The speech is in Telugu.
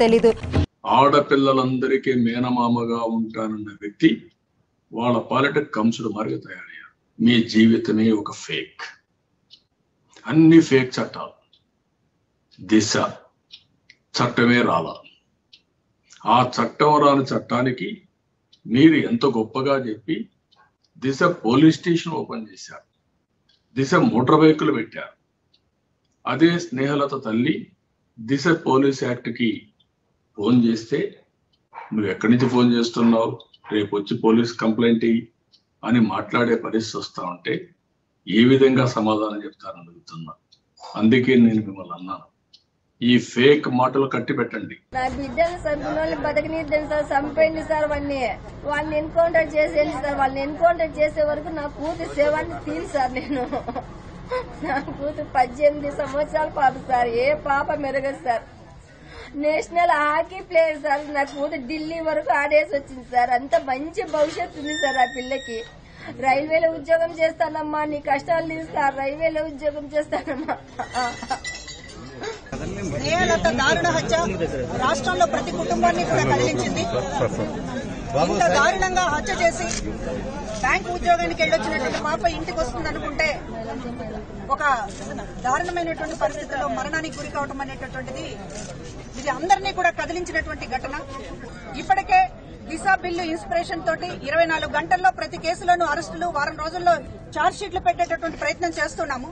తెలీదు. ఆడపిల్లలందరికీ మేనమామగా ఉంటానన్న వ్యక్తి వాళ్ళ పాలిట కంసుడు మారిగా తయారయ్యారు. మీ జీవితమే ఒక ఫేక్. అన్ని ఫేక్ చట్టాలు. దిశ. చట్టమే రాల. ఆ చట్టం రాని చట్టానికి మీరు ఎంత గొప్పగా చెప్పి దిశ పోలీస్ స్టేషన్ ఓపెన్ చేశారు. దిశ మోటార్ వెహికల్ పెట్టారు. అదే స్నేహలత తల్లి దిశ పోలీస్ యాక్ట్కి ఫోన్ చేస్తే నువ్వు ఎక్కడి నుంచి ఫోన్ చేస్తున్నావు? రేపు వచ్చి పోలీస్ కంప్లైంట్ అని మాట్లాడే పరిస్థితి వస్తా ఉంటే ఏ విధంగా సమాధానం చెప్తారని అడుగుతున్నా. అందుకే నేను మిమ్మల్ని అన్నాను. ఈ ఫేక్ మాటలు కట్టి పెట్టండి. నా బిడ్డలు చంపిన వాళ్ళు బతకనిద్దాం సార్ చంపండి సార్ వాడిని వాళ్ళని ఎన్కౌంటర్ చేసేయండి సార్. వాళ్ళని ఎన్కౌంటర్ చేసే వరకు నా కూతురు సేవాన్ని తీరు సార్ నేను. నా కూతురు పద్దెనిమిది సంవత్సరాల పాప సార్. ఏ పాప మెరగదు sir. National hockey player sir నాకు ఢిల్లీ వరకు ఆడేసి వచ్చింది సార్. అంత మంచి భవిష్యత్తు ఉంది సార్ ఆ పిల్లకి. రైల్వేలో ఉద్యోగం చేస్తానమ్మా నీ కష్టాలు తీస్తా రైల్వేలో ఉద్యోగం చేస్తానమ్మా. స్నేహలత దారుణ హత్య రాష్ట్రంలో ప్రతి కుటుంబాన్ని కూడా కదిలించింది ఇంత దారుణంగా హత్య చేసి బ్యాంకు ఉద్యోగానికి వెళ్ళొచ్చినటువంటి పాప ఇంటికి వస్తుంది అనుకుంటే ఒక దారుణమైనటువంటి పరిస్థితుల్లో మరణానికి గురి కావటం అనేటటువంటిది ఇది అందరినీ కూడా కదిలించినటువంటి ఘటన. ఇప్పటికే దిశ బిల్లు ఇన్స్పిరేషన్ తోటి ఇరవై నాలుగు గంటల్లో ప్రతి కేసులోనూ అరెస్టులు వారం రోజుల్లో ఛార్జ్ షీట్లు పెట్టేటటువంటి ప్రయత్నం చేస్తున్నాము.